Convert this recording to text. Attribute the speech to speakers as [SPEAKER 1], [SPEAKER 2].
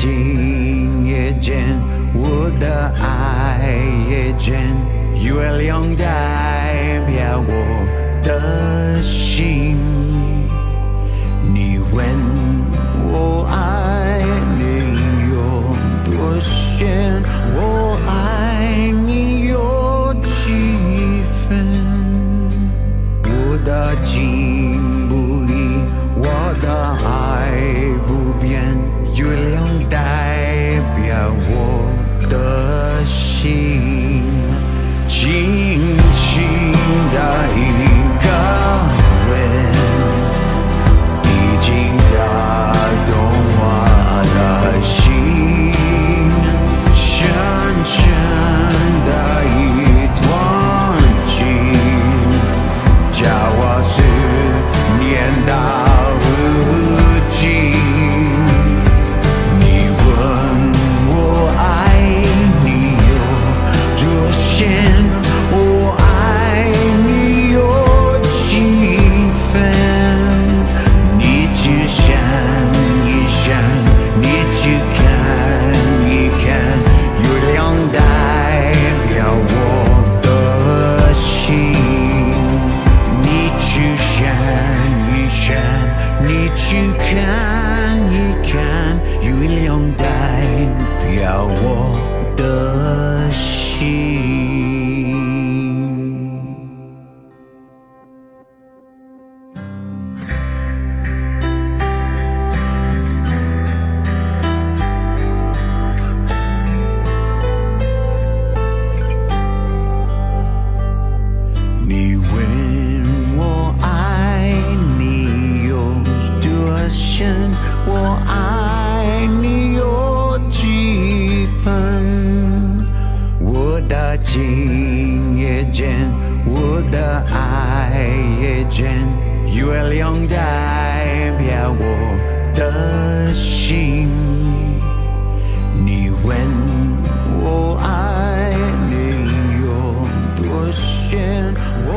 [SPEAKER 1] 情也真，我的爱也真，月亮代表我的心。你去看一看，月亮代表我我爱你有几分我的情也真我的爱也真月亮代表我的心。你问我爱你有多深我